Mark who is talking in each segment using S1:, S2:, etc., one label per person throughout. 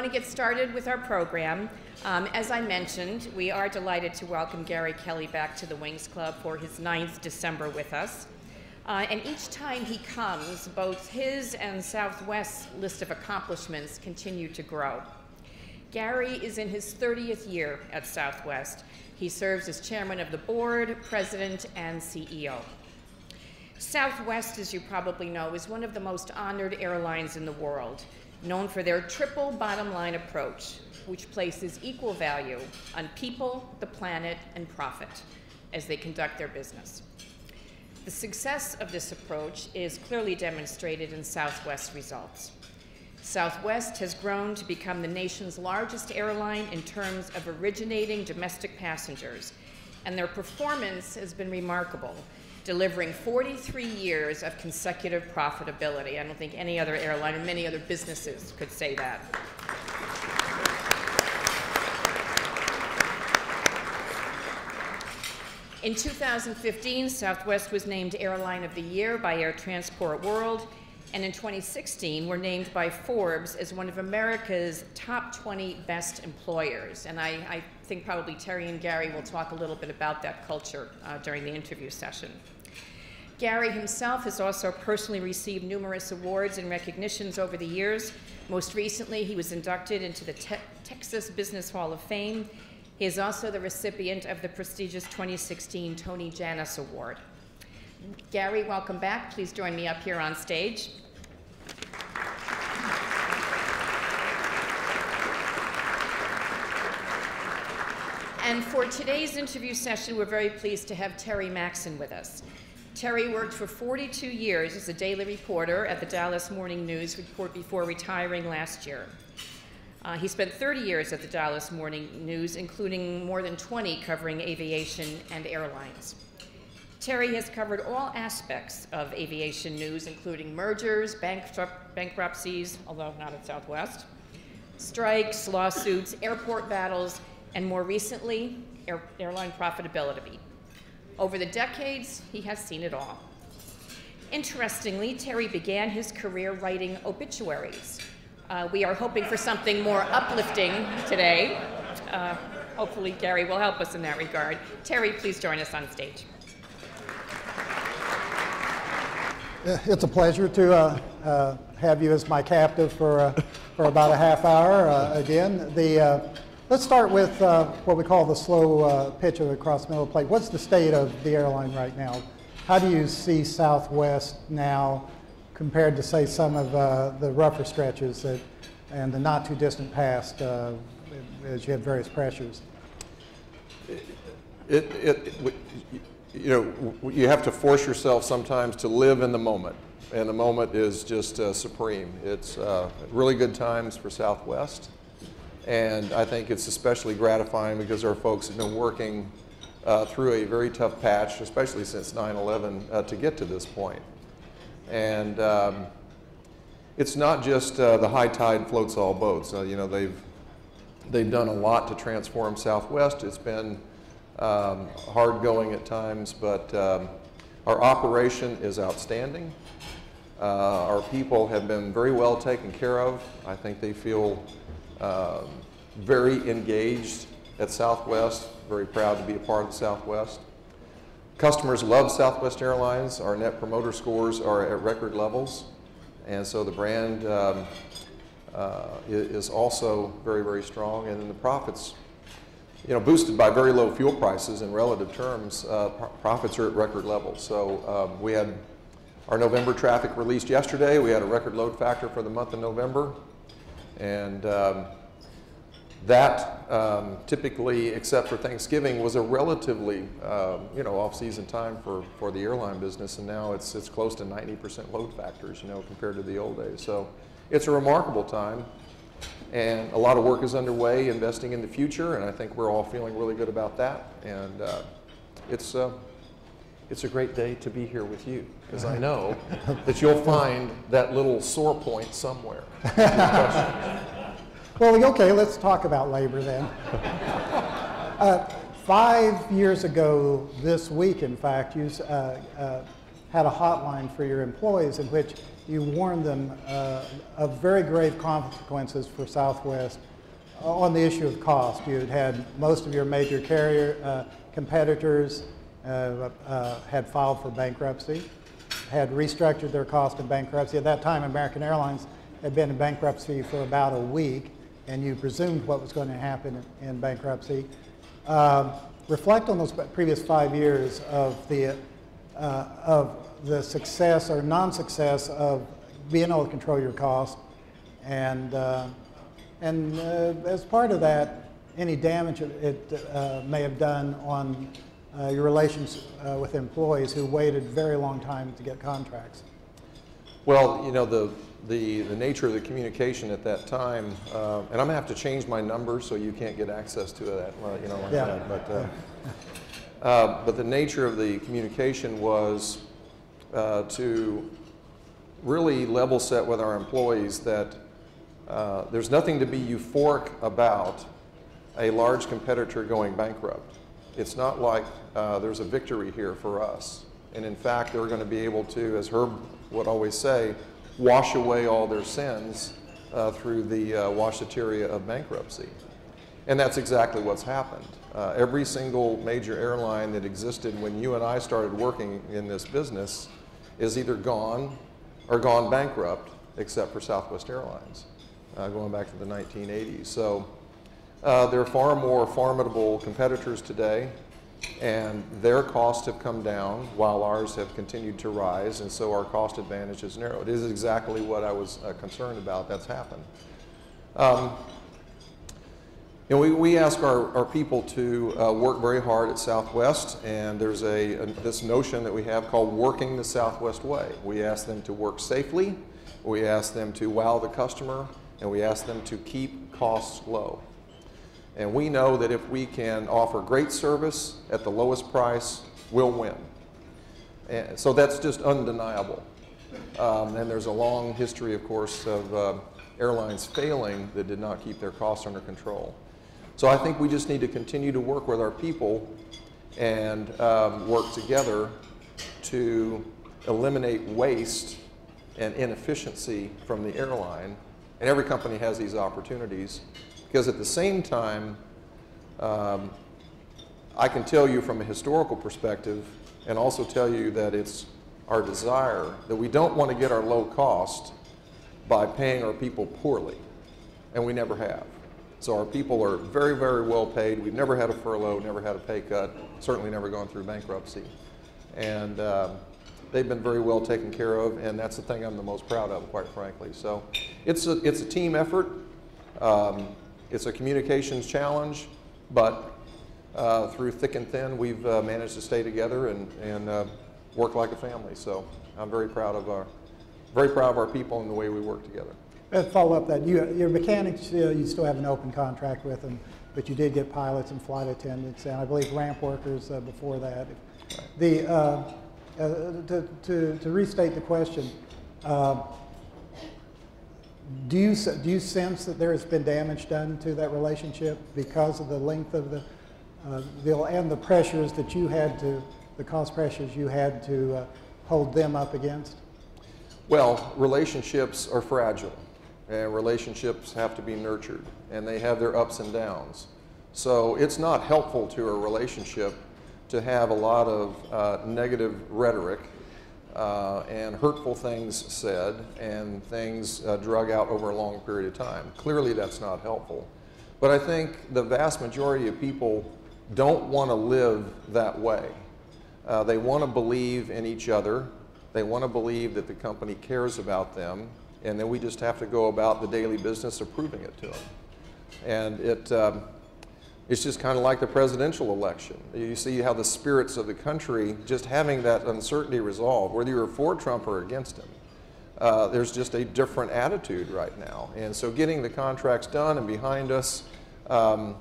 S1: want to get started with our program. Um, as I mentioned, we are delighted to welcome Gary Kelly back to the Wings Club for his ninth December with us. Uh, and each time he comes, both his and Southwest's list of accomplishments continue to grow. Gary is in his 30th year at Southwest. He serves as chairman of the board, president, and CEO. Southwest, as you probably know, is one of the most honored airlines in the world, known for their triple bottom line approach, which places equal value on people, the planet, and profit as they conduct their business. The success of this approach is clearly demonstrated in Southwest results. Southwest has grown to become the nation's largest airline in terms of originating domestic passengers, and their performance has been remarkable, delivering 43 years of consecutive profitability. I don't think any other airline or many other businesses could say that. In 2015, Southwest was named Airline of the Year by Air Transport World, and in 2016 were named by Forbes as one of America's top 20 best employers. And I, I think probably Terry and Gary will talk a little bit about that culture uh, during the interview session. Gary himself has also personally received numerous awards and recognitions over the years. Most recently, he was inducted into the Te Texas Business Hall of Fame he is also the recipient of the prestigious 2016 Tony Jannus Award. Gary, welcome back. Please join me up here on stage. And for today's interview session, we're very pleased to have Terry Maxon with us. Terry worked for 42 years as a daily reporter at the Dallas Morning News report before retiring last year. Uh, he spent 30 years at the Dallas Morning News, including more than 20 covering aviation and airlines. Terry has covered all aspects of aviation news, including mergers, bankruptcies, although not at Southwest, strikes, lawsuits, airport battles, and more recently, air airline profitability. Over the decades, he has seen it all. Interestingly, Terry began his career writing obituaries, uh, we are hoping for something more uplifting today. Uh, hopefully, Gary will help us in that regard. Terry, please join us on stage.
S2: It's a pleasure to uh, uh, have you as my captive for, uh, for about a half hour uh, again. The, let's start with what we call the slow pitch of the cross middle plate. What's the state of the airline right now? How do you see Southwest now compared to, say, some of uh, the rougher stretches that, and the not too distant past uh, as you had various pressures?
S3: It, it, you know, you have to force yourself sometimes to live in the moment, and the moment is just uh, supreme. It's uh, really good times for Southwest, and I think it's especially gratifying because our folks have been working uh, through a very tough patch, especially since 9/11, uh, to get to this point. And um, it's not just uh, the high tide floats all boats. Uh, you know, they've, they've done a lot to transform Southwest. It's been um, hard going at times, but um, our operation is outstanding. Uh, our people have been very well taken care of. I think they feel uh, very engaged at Southwest, very proud to be a part of Southwest. Customers love Southwest Airlines. Our net promoter scores are at record levels. And so the brand um, uh, is also very, very strong. And then the profits, you know, boosted by very low fuel prices in relative terms, uh, profits are at record levels. So um, we had our November traffic released yesterday. We had a record load factor for the month of November. And um, that um, typically, except for Thanksgiving, was a relatively um, you know off-season time for, for the airline business, and now it's it's close to 90% load factors, you know, compared to the old days. So it's a remarkable time, and a lot of work is underway investing in the future, and I think we're all feeling really good about that. And uh, it's uh, it's a great day to be here with you because I know that you'll find that little sore point somewhere.
S2: Well, okay, let's talk about labor then. uh, five years ago this week, in fact, you, uh, uh, had a hotline for your employees in which you warned them uh, of very grave consequences for Southwest on the issue of cost. You had had most of your major carrier uh, competitors uh, uh, had filed for bankruptcy, had restructured their cost in bankruptcy. At that time, American Airlines had been in bankruptcy for about a week, and you presumed what was going to happen in, bankruptcy. Um, reflect on those previous five years of the uh, of the success or non-success of being able to control your cost, and uh, and uh, as part of that, any damage it uh, may have done on uh, your relations uh, with employees who waited very long time to get contracts.
S3: Well, you know the the, the nature of the communication at that time, uh, and I'm gonna have to change my number so you can't get access to that, you know, like
S2: Yeah.
S3: that. But, uh, uh, but the nature of the communication was uh, to really level set with our employees that uh, there's nothing to be euphoric about a large competitor going bankrupt. It's not like uh, there's a victory here for us. And in fact, they're going to be able to, as Herb would always say, wash away all their sins uh, through the uh, washateria of bankruptcy. And that's exactly what's happened. Uh, every single major airline that existed when you and I started working in this business is either gone or gone bankrupt, except for Southwest Airlines, uh, going back to the 1980s. So uh, they're far more formidable competitors today, and their costs have come down while ours have continued to rise, and so our cost advantage has narrowed. It is exactly what I was uh, concerned about that's happened. Um, you know, we, we ask our, our people to uh, work very hard at Southwest, and there's a, a, this notion that we have called working the Southwest way. We ask them to work safely, we ask them to wow the customer, and we ask them to keep costs low. And we know that if we can offer great service at the lowest price, we'll win. And so that's just undeniable. Um, and there's a long history, of course, of uh, airlines failing that did not keep their costs under control. So I think we just need to continue to work with our people and um, work together to eliminate waste and inefficiency from the airline. And every company has these opportunities because at the same time, um, I can tell you from a historical perspective and also tell you that it's our desire that we don't want to get our low cost by paying our people poorly, and we never have. So our people are very, very well paid. We've never had a furlough, never had a pay cut, certainly never gone through bankruptcy. And um, they've been very well taken care of, and that's the thing I'm the most proud of, quite frankly. So it's a, it's a team effort. Um, it's a communications challenge, but uh, through thick and thin, we've uh, managed to stay together and, and uh, work like a family. So I'm very proud of our, very proud of our people and the way we work together.
S2: Uh, follow up that you, your mechanics, uh, you still have an open contract with them, but you did get pilots and flight attendants, and I believe ramp workers uh, before that. The uh, uh, to, to, to restate the question, uh, do you do you sense that there has been damage done to that relationship because of the length of the bill and the pressures that you had to the cost pressures you had to hold them up against?
S3: Well, relationships are fragile and relationships have to be nurtured and they have their ups and downs. So it's not helpful to a relationship to have a lot of uh, negative rhetoric uh, and hurtful things said and things uh, drug out over a long period of time. Clearly that's not helpful. But I think the vast majority of people don't want to live that way. Uh, they want to believe in each other. They want to believe that the company cares about them and then we just have to go about the daily business of proving it to them. And it, um, it's just kind of like the presidential election. You see how the spirits of the country, just having that uncertainty resolved, whether you're for Trump or against him, uh, there's just a different attitude right now. And so getting the contracts done and behind us, um,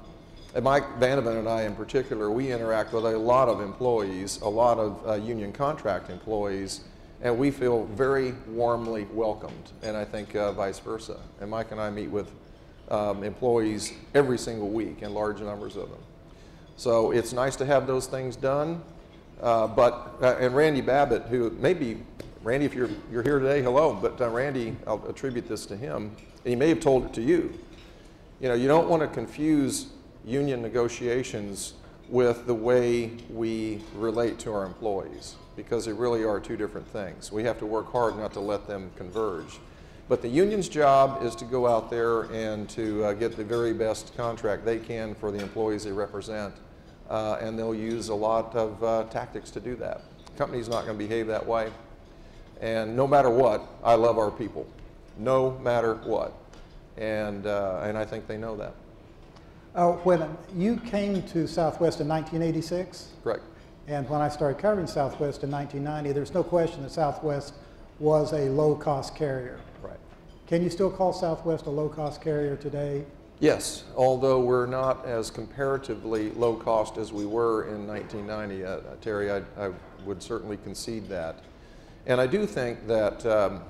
S3: and Mike Van de Ven and I in particular, we interact with a lot of employees, a lot of uh, union contract employees, and we feel very warmly welcomed, and I think uh, vice versa. And Mike and I meet with um, employees every single week, and large numbers of them. So it's nice to have those things done. Uh, but, uh, and Randy Babbitt, who maybe, Randy, if you're, you're here today, hello, but uh, Randy, I'll attribute this to him, and he may have told it to you. You know, you don't want to confuse union negotiations with the way we relate to our employees because they really are two different things. We have to work hard not to let them converge. But the union's job is to go out there and to uh, get the very best contract they can for the employees they represent. Uh, and they'll use a lot of uh, tactics to do that. The company's not going to behave that way. And no matter what, I love our people. No matter what. And, uh, and I think they know that.
S2: Uh, when you came to Southwest in 1986,
S3: Correct.
S2: and when I started covering Southwest in 1990, there's no question that Southwest was a low-cost carrier. Can you still call Southwest a low-cost carrier today?
S3: Yes, although we're not as comparatively low cost as we were in 1990, uh, Terry, I, I, would certainly concede that. And I do think that um,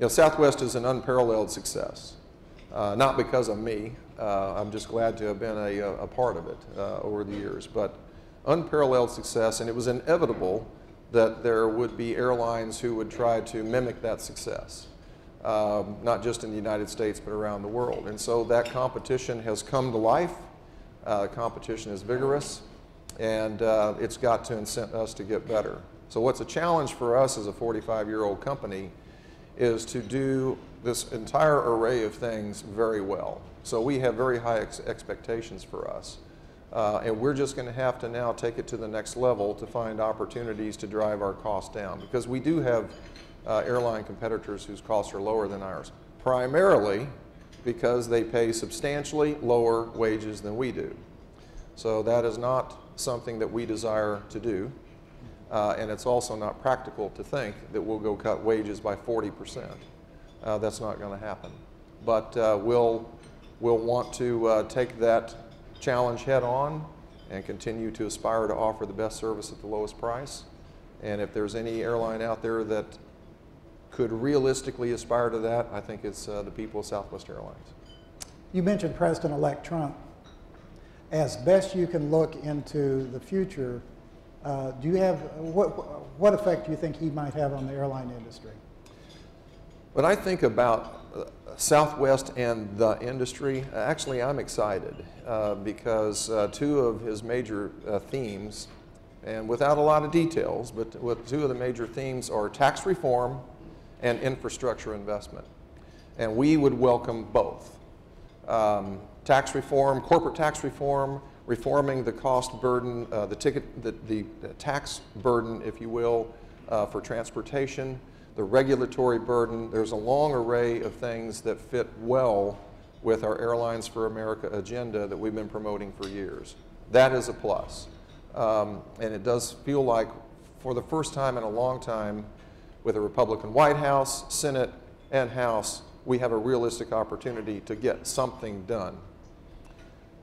S3: you know, Southwest is an unparalleled success. Uh, not because of me, uh, I'm just glad to have been a, a part of it uh, over the years, but unparalleled success, and it was inevitable that there would be airlines who would try to mimic that success um, not just in the United States, but around the world. And so that competition has come to life. Uh, competition is vigorous, and uh, it's got to incent us to get better. So what's a challenge for us as a 45-year-old company is to do this entire array of things very well. So we have very high ex expectations for us. Uh, and we're just going to have to now take it to the next level to find opportunities to drive our costs down because we do have uh, airline competitors whose costs are lower than ours, primarily because they pay substantially lower wages than we do. So that is not something that we desire to do. Uh, and it's also not practical to think that we'll go cut wages by 40%. Uh, that's not going to happen. But uh, we'll, we'll want to uh, take that challenge head on and continue to aspire to offer the best service at the lowest price. And if there's any airline out there that could realistically aspire to that, I think it's uh, the people of Southwest Airlines.
S2: You mentioned President-elect Trump. As best you can look into the future, uh, do you have, what, what effect do you think he might have on the airline industry?
S3: When I think about uh, Southwest and the industry, actually I'm excited uh, because uh, two of his major uh, themes, and without a lot of details, but with two of the major themes are tax reform and infrastructure investment. And we would welcome both. Um, tax reform, corporate tax reform, reforming the cost burden, uh, the ticket, the, the, the, tax burden, if you will, uh, for transportation, the regulatory burden. There's a long array of things that fit well with our Airlines for America agenda that we've been promoting for years. That is a plus. Um, and it does feel like, for the first time in a long time, with a Republican White House, Senate, and House, we have a realistic opportunity to get something done.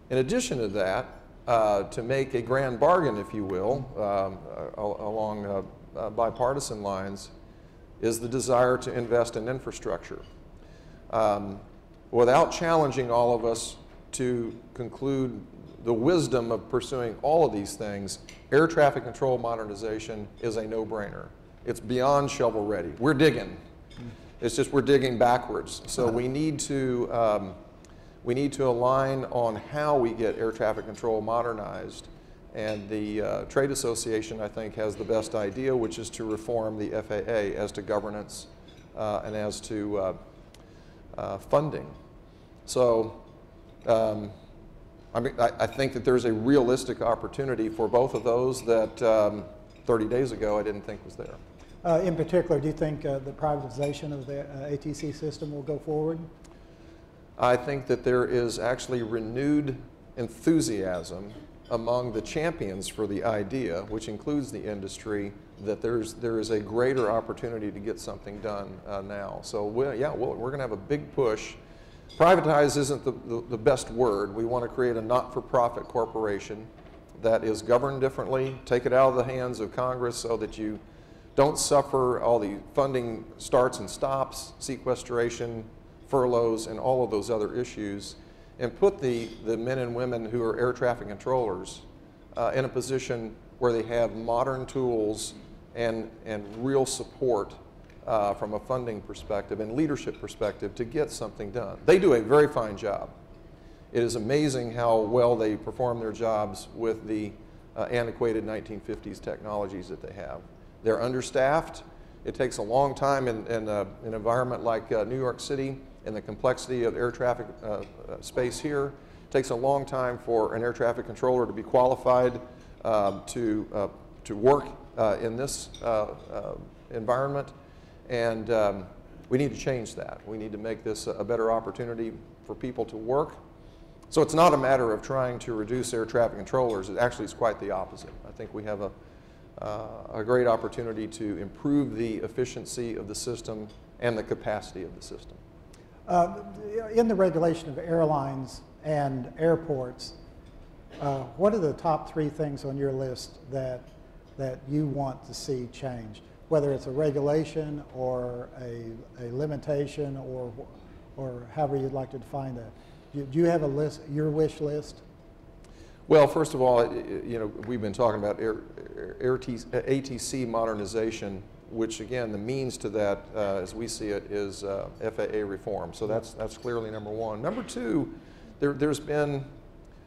S3: In addition to that, uh, to make a grand bargain, if you will, um, along uh, uh, bipartisan lines, is the desire to invest in infrastructure. Um, without challenging all of us to conclude the wisdom of pursuing all of these things, air traffic control modernization is a no-brainer. It's beyond shovel ready. We're digging. It's just we're digging backwards. So we need to um, we need to align on how we get air traffic control modernized. And the uh, Trade Association, I think, has the best idea, which is to reform the FAA as to governance uh, and as to uh, uh, funding. So um, I, mean, I, I, think that there's a realistic opportunity for both of those that um, 30 days ago I didn't think was there.
S2: Uh, in particular, do you think uh, the privatization of the uh, ATC system will go forward?
S3: I think that there is actually renewed enthusiasm among the champions for the idea, which includes the industry, that there's, there is a greater opportunity to get something done uh, now. So we're, yeah, we we are going to have a big push. Privatize isn't the, the, the best word. We want to create a not-for-profit corporation that is governed differently, take it out of the hands of Congress so that you don't suffer all the funding starts and stops, sequestration, furloughs, and all of those other issues, and put the, the men and women who are air traffic controllers uh, in a position where they have modern tools and, and real support uh, from a funding perspective and leadership perspective to get something done. They do a very fine job. It is amazing how well they perform their jobs with the uh, antiquated 1950s technologies that they have. They're understaffed. It takes a long time in, in uh, an environment like uh, New York City and the complexity of air traffic uh, uh, space here. It takes a long time for an air traffic controller to be qualified um, to, uh, to work in this environment. And um, we need to change that. We need to make this a better opportunity for people to work. So it's not a matter of trying to reduce air traffic controllers. It actually is quite the opposite. I think we have a, a great opportunity to improve the efficiency of the system and the capacity of the system.
S2: Uh, in the regulation of airlines and airports, uh, what are the top three things on your list that, that you want to see changed? whether it's a regulation or a, a limitation or, or however you'd like to define that. Do you have a list, your wish list?
S3: Well, first of all, you know, we've been talking about air, ATC modernization, which again, the means to that, uh, as we see it, is uh, FAA reform. So that's, that's clearly number one. Number two, there, there's been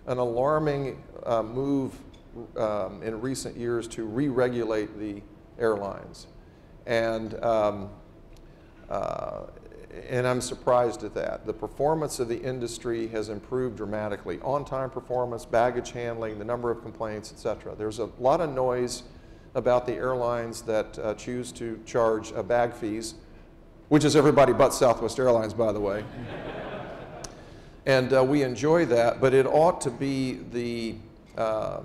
S3: an alarming uh, move um, in recent years to re-regulate the airlines. And, um, uh, and I'm surprised at that. The performance of the industry has improved dramatically. On-time performance, baggage handling, the number of complaints, et cetera. There's a lot of noise about the airlines that uh, choose to charge uh, bag fees, which is everybody but Southwest Airlines, by the way. and uh, we enjoy that, but it ought to be the uh,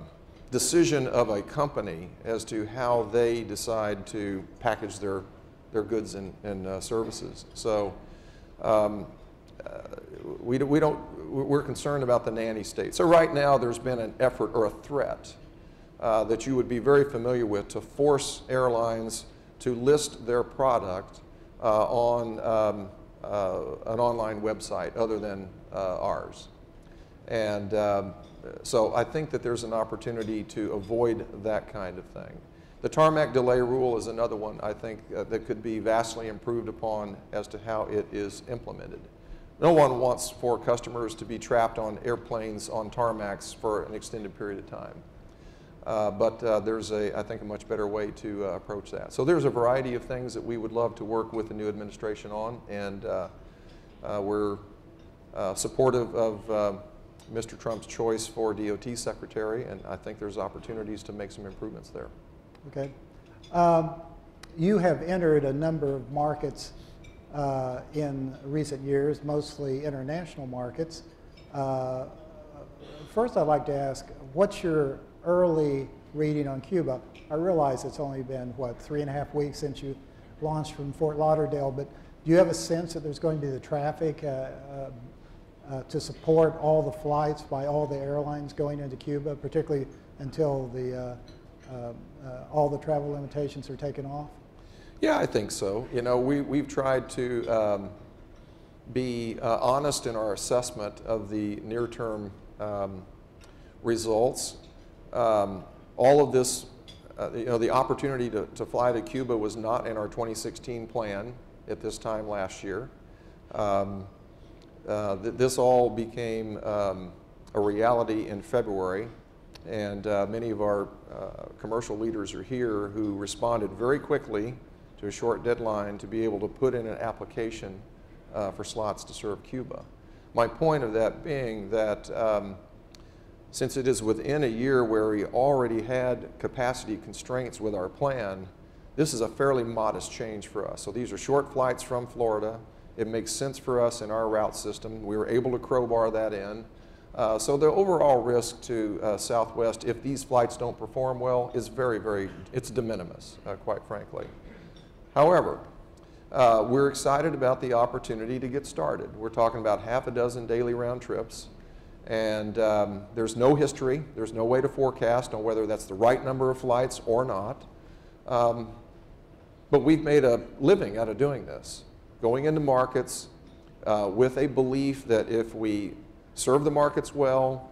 S3: decision of a company as to how they decide to package their, their goods and, and uh, services. So um, uh, we, we don't, we're concerned about the nanny state. So right now there's been an effort or a threat uh, that you would be very familiar with to force airlines to list their product uh, on um, uh, an online website other than uh, ours. And um, so I think that there's an opportunity to avoid that kind of thing. The tarmac delay rule is another one I think uh, that could be vastly improved upon as to how it is implemented. No one wants for customers to be trapped on airplanes on tarmacs for an extended period of time. Uh, but uh, there's a, I think, a much better way to uh, approach that. So there's a variety of things that we would love to work with the new administration on, and uh, uh, we're supportive of Mr. Trump's choice for DOT secretary, and I think there's opportunities to make some improvements there.
S2: Okay. Um, you have entered a number of markets uh, in recent years, mostly international markets. Uh, first, I'd like to ask, what's your early reading on Cuba? I realize it's only been, what, three and a half weeks since you launched from Fort Lauderdale, but do you have a sense that there's going to be the traffic uh, uh uh, to support all the flights by all the airlines going into Cuba, particularly until the, uh, all the travel limitations are taken off?
S3: Yeah, I think so. You know, we, we've tried to um, be uh, honest in our assessment of the near-term um, results. Um, all of this, uh, you know, the opportunity to, to fly to Cuba was not in our 2016 plan at this time last year. Um, uh, th this all became um, a reality in February, and uh, many of our uh, commercial leaders are here who responded very quickly to a short deadline to be able to put in an application uh, for slots to serve Cuba. My point of that being that um, since it is within a year where we already had capacity constraints with our plan, this is a fairly modest change for us. So these are short flights from Florida. It makes sense for us in our route system. We were able to crowbar that in. Uh, so the overall risk to uh, Southwest, if these flights don't perform well, is very, very, it's de minimis, uh, quite frankly. However, uh, we're excited about the opportunity to get started. We're talking about half a dozen daily round trips, and um, there's no history. There's no way to forecast on whether that's the right number of flights or not. Um, but we've made a living out of doing this going into markets uh, with a belief that if we serve the markets well,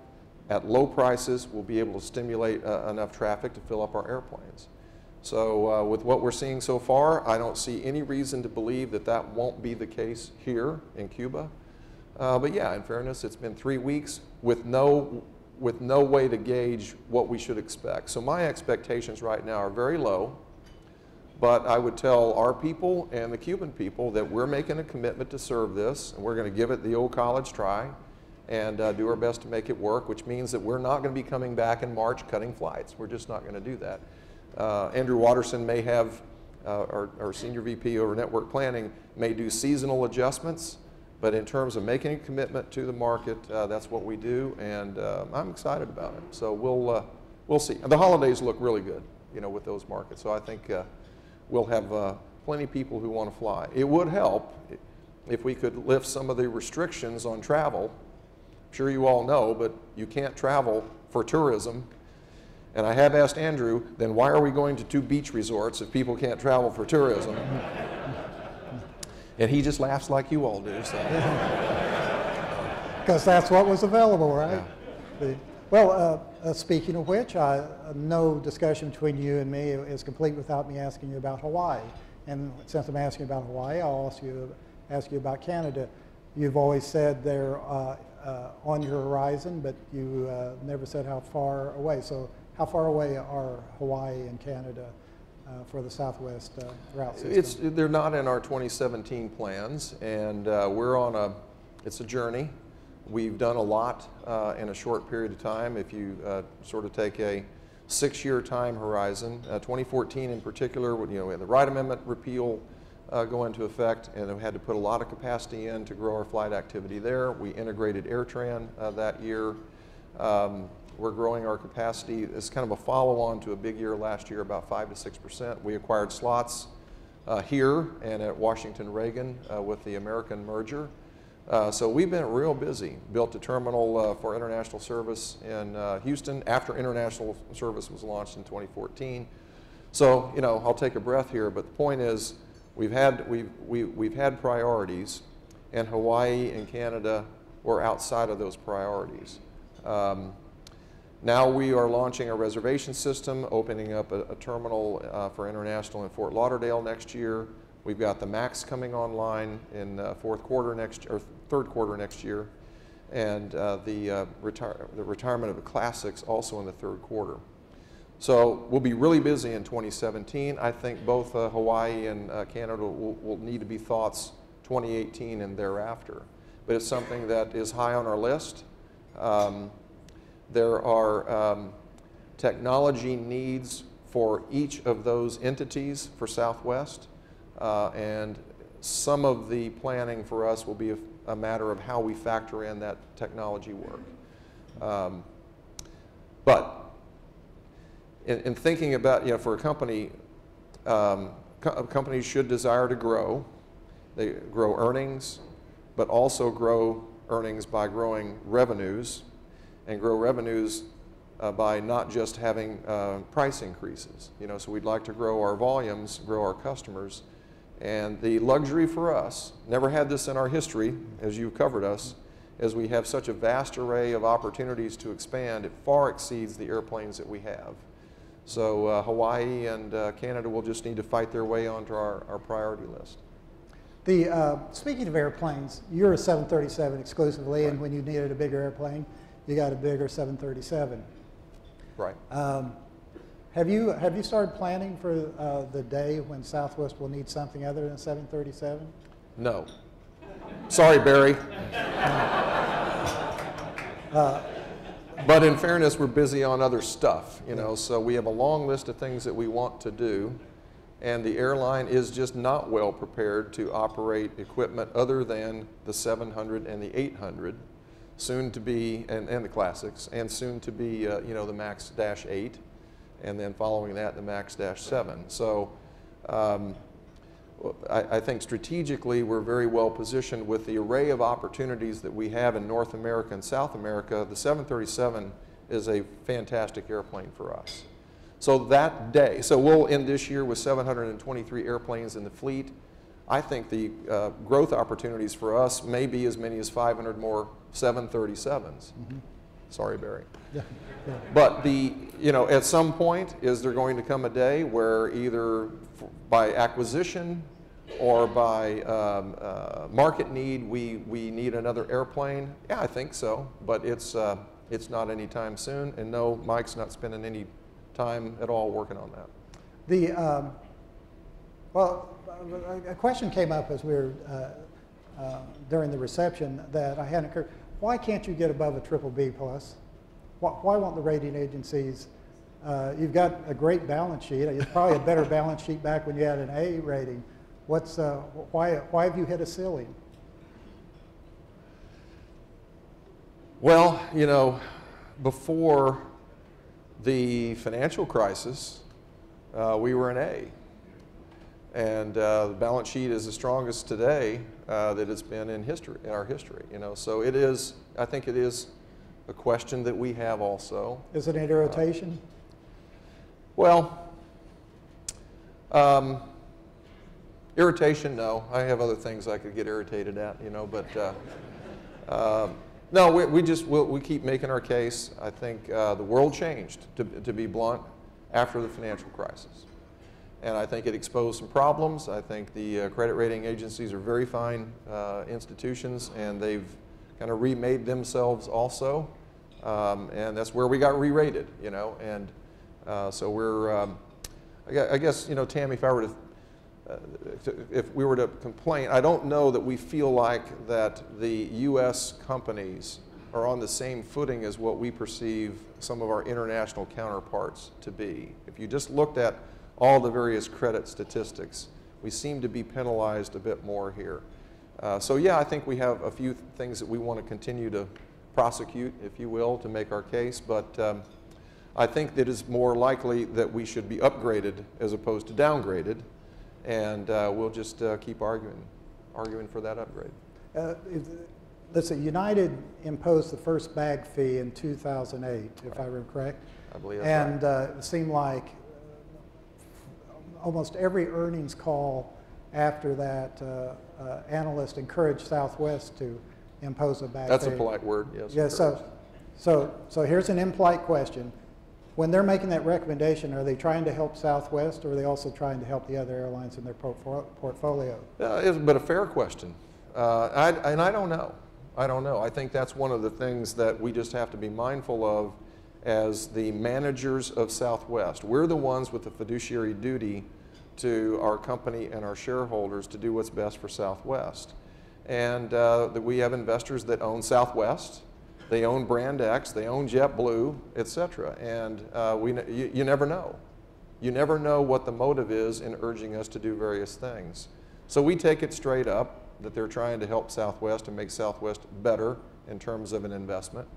S3: at low prices, we'll be able to stimulate uh, enough traffic to fill up our airplanes. So uh, with what we're seeing so far, I don't see any reason to believe that that won't be the case here in Cuba. Uh, but yeah, in fairness, it's been three weeks with no, with no way to gauge what we should expect. So my expectations right now are very low. But I would tell our people and the Cuban people that we're making a commitment to serve this, and we're going to give it the old college try and uh, do our best to make it work, which means that we're not going to be coming back in March cutting flights. We're just not going to do that. Uh, Andrew Watterson may have, uh, our, our senior VP over network planning, may do seasonal adjustments, but in terms of making a commitment to the market, uh, that's what we do, and uh, I'm excited about it. So we'll, uh, we'll see. The holidays look really good, you know, with those markets. So I think we'll have plenty of people who want to fly. It would help if we could lift some of the restrictions on travel. Sure you all know, but you can't travel for tourism. And I have asked Andrew, then why are we going to two beach resorts if people can't travel for tourism? and he just laughs like you all do. So.
S2: Because that's what was available, right? The- Well, uh, uh, speaking of which, I, uh, no discussion between you and me is complete without me asking you about Hawaii. And since I'm asking about Hawaii, I'll ask you, ask you about Canada. You've always said they're uh, on your horizon, but you uh, never said how far away. So how far away are Hawaii and Canada uh, for the Southwest uh, route system?
S3: It's, they're not in our 2017 plans, and uh, we're on a, it's a journey. We've done a lot uh, in a short period of time. If you sort of take a six-year time horizon, uh, 2014 in particular, you know, the Wright Amendment repeal uh, go into effect, and we had to put a lot of capacity in to grow our flight activity there. We integrated AirTran uh, that year. Um, we're growing our capacity as kind of a follow-on to a big year last year, about five to six percent. We acquired slots uh, here and at Washington Reagan uh, with the American merger. Uh, so we've been real busy. Built a terminal uh, for international service in Houston after international service was launched in 2014. So you know, I'll take a breath here, but the point is, we've had we've we, we've had priorities, and Hawaii and Canada were outside of those priorities. Um, now we are launching a reservation system, opening up a, a terminal uh, for international in Fort Lauderdale next year. We've got the MAX coming online in uh, fourth quarter next, or third quarter next year, and uh, the, uh, retire, the retirement of the classics also in the third quarter. So we'll be really busy in 2017. I think both uh, Hawaii and uh, Canada will, will need to be thoughts 2018 and thereafter. But it's something that is high on our list. Um, there are um, technology needs for each of those entities for Southwest, uh, and some of the planning for us will be a, a matter of how we factor in that technology work. Um, but in, in, thinking about, you know, for a company, um, co companies should desire to grow. They grow earnings, but also grow earnings by growing revenues and grow revenues uh, by not just having uh, price increases. You know, so we'd like to grow our volumes, grow our customers, and the luxury for us, never had this in our history, as you've covered us, as we have such a vast array of opportunities to expand, it far exceeds the airplanes that we have. So uh, Hawaii and uh, Canada will just need to fight their way onto our, our priority list.
S2: The, uh, speaking of airplanes, you're a 737 exclusively,
S3: Right.
S2: and when you needed a bigger airplane, you got a bigger 737.
S3: Right.
S2: Um, have you have you started planning for uh, the day when Southwest will need something other than a 737?
S3: No. Sorry, Barry. But in fairness, we're busy on other stuff, you know, so we have a long list of things that we want to do, and the airline is just not well prepared to operate equipment other than the 700 and the 800, soon to be, and, and the classics, and soon to be, uh, you know, the MAX Dash 8, and then following that, the MAX Dash 7. So, um, I, I, think strategically we're very well positioned with the array of opportunities that we have in North America and South America. The 737 is a fantastic airplane for us. So that day, so we'll end this year with 723 airplanes in the fleet. I think the uh, growth opportunities for us may be as many as 500 more 737s. Mm -hmm. Sorry, Barry.
S2: Yeah, yeah.
S3: But the, you know, at some point, is there going to come a day where either f- by acquisition or by um, uh, market need, we, we need another airplane? Yeah, I think so, but it's, uh, it's not anytime soon. And no, Mike's not spending any time at all working on that.
S2: The, um, well, a- a question came up as we were, uh, uh, during the reception that I hadn't occurred. Why can't you get above a triple B plus? Why, why won't the rating agencies, uh, you've got a great balance sheet. It's probably a better balance sheet back when you had an A rating. What's, uh, why, why have you hit a ceiling?
S3: Well, you know, before the financial crisis, uh, we were an A. And uh, the balance sheet is the strongest today uh, that it's been in history, in our history. You know, so it is. I think it is a question that we have also.
S2: Is it an irritation?
S3: Well, um, irritation, no. I have other things I could get irritated at, you know, but uh, um, no, we, we just we'll, we keep making our case. I think uh, the world changed, to, to be blunt, after the financial crisis. And I think it exposed some problems. I think the uh, credit rating agencies are very fine uh, institutions, and they've kind of remade themselves also. Um, and that's where we got re-rated, you know. And uh, so we're, um, I gue- I guess, you know, Tammy, if I were to, uh, to- if we were to complain, I don't know that we feel like that the U.S. companies are on the same footing as what we perceive some of our international counterparts to be. If you just looked at all the various credit statistics, we seem to be penalized a bit more here. Uh, so yeah, I think we have a few things that we want to continue to prosecute, if you will, to make our case, but um, I think that it's more likely that we should be upgraded as opposed to downgraded, and uh, we'll just uh, keep arguing, arguing for that upgrade.
S2: Uh, if- Let's see, United imposed the first bag fee in 2008, if I remember correct.
S3: I believe that's right.
S2: And uh, it seemed like almost every earnings call after that, uh, uh, analyst encouraged Southwest to impose a fee.
S3: That's a polite word, yes.
S2: Yeah, so, so, so here's an impolite question. When they're making that recommendation, are they trying to help Southwest, or are they also trying to help the other airlines in their portfolio?
S3: Uh, it's, but a fair question. Uh, I, and I don't know. I don't know. I think that's one of the things that we just have to be mindful of as the managers of Southwest. We're the ones with the fiduciary duty to our company and our shareholders to do what's best for Southwest. And uh, that we have investors that own Southwest, they own Brand X, they own JetBlue, et cetera. And uh, we, you, you never know. You never know what the motive is in urging us to do various things. So we take it straight up that they're trying to help Southwest and make Southwest better in terms of an investment.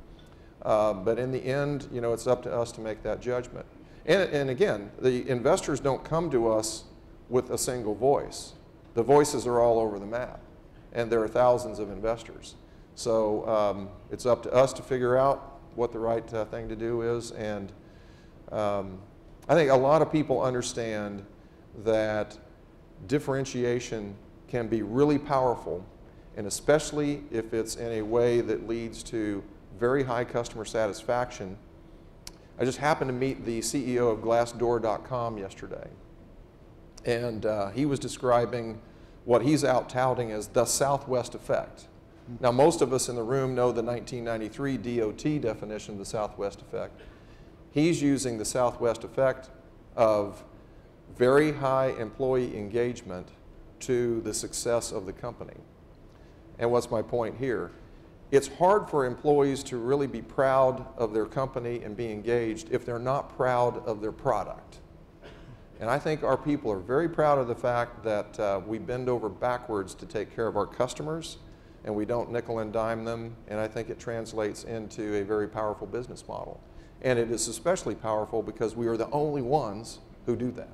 S3: Uh, but in the end, you know, it's up to us to make that judgment. And, and again, the investors don't come to us with a single voice. The voices are all over the map, and there are thousands of investors. So um, it's up to us to figure out what the right uh, thing to do is. And um, I think a lot of people understand that differentiation can be really powerful, and especially if it's in a way that leads to very high customer satisfaction. I just happened to meet the CEO of Glassdoor.com yesterday, and uh, he was describing what he's out touting as the Southwest effect. Now, most of us in the room know the 1993 DOT definition of the Southwest effect. He's using the Southwest effect of very high employee engagement to the success of the company. And what's my point here? It's hard for employees to really be proud of their company and be engaged if they're not proud of their product. And I think our people are very proud of the fact that uh, we bend over backwards to take care of our customers and we don't nickel and dime them. And I think it translates into a very powerful business model. And it is especially powerful because we are the only ones who do that.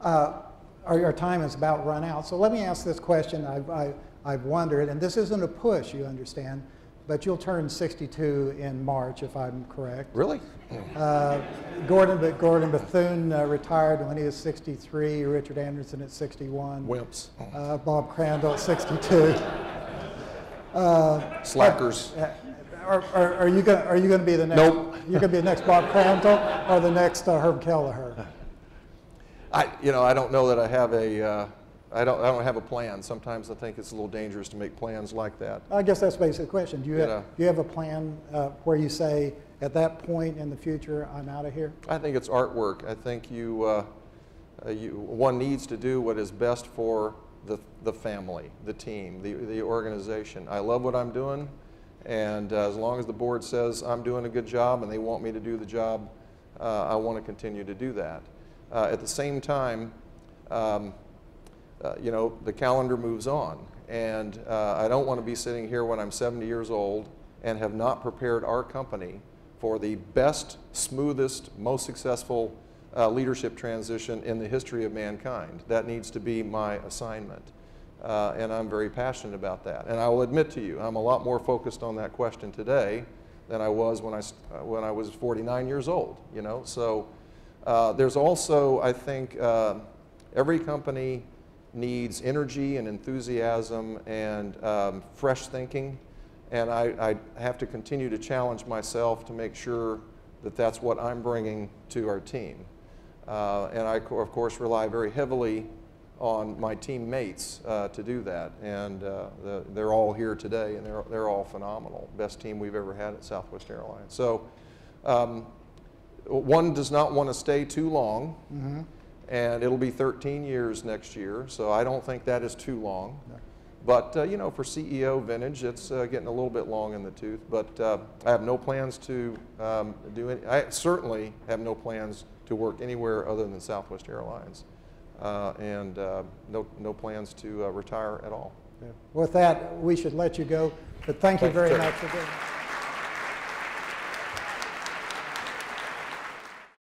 S2: Uh, Our, our time is about run out, so let me ask this question. I've, I, I've wondered, and this isn't a push, you understand, but you'll turn 62 in March, if I'm correct.
S3: Really?
S2: Uh, Gordon, but Gordon Bethune uh, retired when he was 63. Richard Anderson at 61.
S3: Wimps.
S2: Uh, Bob Crandall at 62. Uh,
S3: Slackers.
S2: uh, Are, are, are you going are you going to be the next?
S3: Nope.
S2: You're going to be the next Bob Crandall or the next uh, Herb Kelleher?
S3: I, you know, I don't know that I have a, uh, I don't, I don't have a plan. Sometimes I think it's a little dangerous to make plans like that.
S2: I guess that's basically the question. Do you, have,
S3: Yeah.
S2: do you have a plan uh, where you say, at that point in the future, I'm out of here?
S3: I think it's artwork. I think you, uh, uh, you, one needs to do what is best for the, the family, the team, the, the organization. I love what I'm doing, and uh, as long as the board says I'm doing a good job and they want me to do the job, uh, I want to continue to do that. Uh, at the same time, um, uh, you know, the calendar moves on. And uh, I don't want to be sitting here when I'm 70 years old and have not prepared our company for the best, smoothest, most successful uh, leadership transition in the history of mankind. That needs to be my assignment. Uh, and I'm very passionate about that. And I will admit to you, I'm a lot more focused on that question today than I was when I, uh, when I was 49 years old, you know? So uh, there's also, I think, uh, every company needs energy and enthusiasm and um, fresh thinking. And I, I have to continue to challenge myself to make sure that that's what I'm bringing to our team. Uh, and I, of course, rely very heavily on my teammates uh, to do that. And uh, the, they're all here today, and they're, they're all phenomenal. Best team we've ever had at Southwest Airlines. So um, one does not want to stay too long, and it'll be 13 years next year, so I don't think that is too long. But, uh, you know, for CEO vintage, it's uh, getting a little bit long in the tooth, but uh, I have no plans to um, do any, I certainly have no plans to work anywhere other than Southwest Airlines, uh, and uh, no, no plans to uh, retire at all.
S2: With that, we should let you go, but
S3: thank you
S2: very
S3: sir.
S2: much for being here.